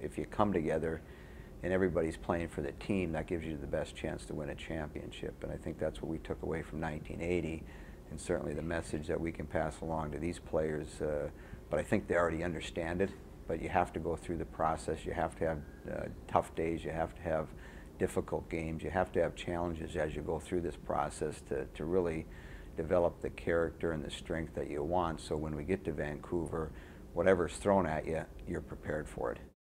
if, you come together and everybody's playing for the team, that gives you the best chance to win a championship. And I think that's what we took away from 1980, and certainly the message that we can pass along to these players. Uh, but I think they already understand it. But you have to go through the process. You have to have uh, tough days. You have to have difficult games. You have to have challenges as you go through this process to, to really develop the character and the strength that you want. So when we get to Vancouver, whatever's thrown at you, you're prepared for it.